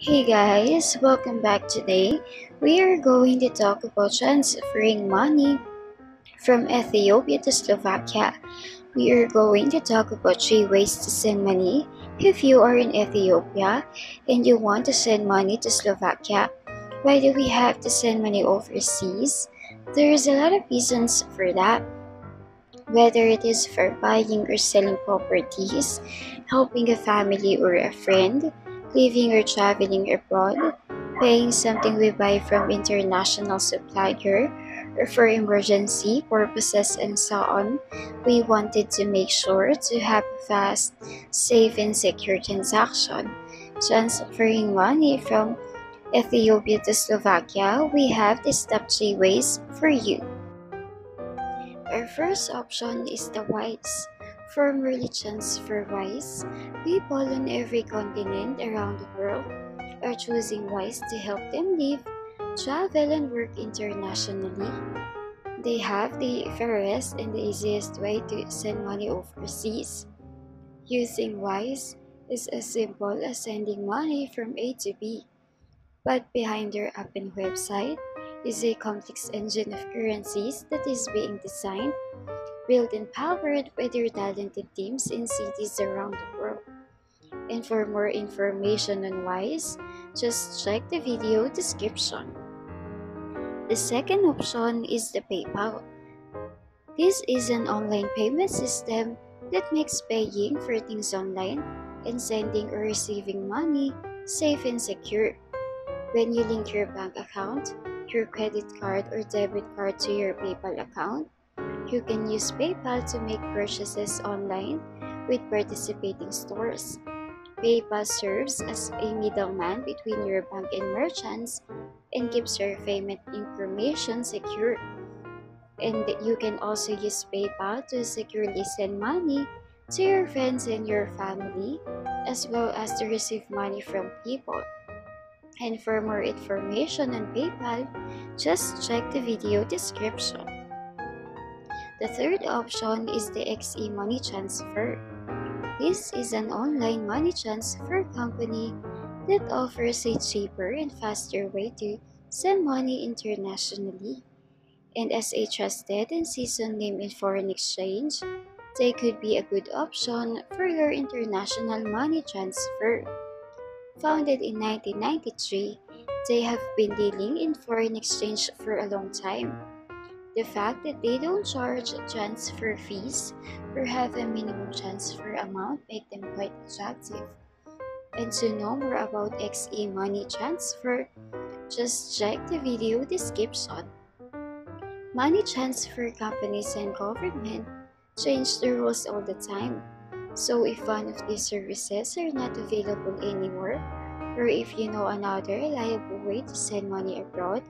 Hey guys, welcome back today. We are going to talk about transferring money from Ethiopia to Slovakia. We are going to talk about three ways to send money if you are in Ethiopia and you want to send money to Slovakia. Why do we have to send money overseas? There's a lot of reasons for that. Whether it is for buying or selling properties, helping a family or a friend, living or traveling abroad, paying something we buy from international supplier, or for emergency purposes and so on, we wanted to make sure to have a fast, safe, and secure transaction. Transferring money from Ethiopia to Slovakia, we have the step three ways for you. Our first option is the WISE formerly TransferWise, people on every continent around the world are choosing WISE to help them live, travel, and work internationally. They have the fairest and the easiest way to send money overseas. Using WISE is as simple as sending money from A to B. But behind their app and website is a complex engine of currencies that is being designed built and powered by their talented teams in cities around the world. And for more information on WISE, just check the video description. The second option is the PayPal. This is an online payment system that makes paying for things online and sending or receiving money safe and secure. When you link your bank account, your credit card or debit card to your PayPal account, you can use PayPal to make purchases online with participating stores. PayPal serves as a middleman between your bank and merchants and keeps your payment information secure. And you can also use PayPal to securely send money to your friends and your family, as well as to receive money from people. And for more information on PayPal, just check the video description. The third option is the XE Money Transfer. This is an online money transfer company that offers a cheaper and faster way to send money internationally. And as a trusted and seasoned name in foreign exchange, they could be a good option for your international money transfer. Founded in 1993, they have been dealing in foreign exchange for a long time the fact that they don't charge transfer fees or have a minimum transfer amount make them quite attractive. And to know more about XE Money Transfer, just check the video description. Money transfer companies and government change the rules all the time. So if one of these services are not available anymore, or if you know another reliable way to send money abroad,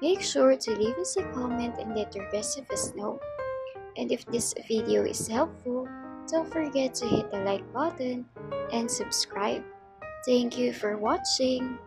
Make sure to leave us a comment and let the rest of us know. And if this video is helpful, don't forget to hit the like button and subscribe. Thank you for watching.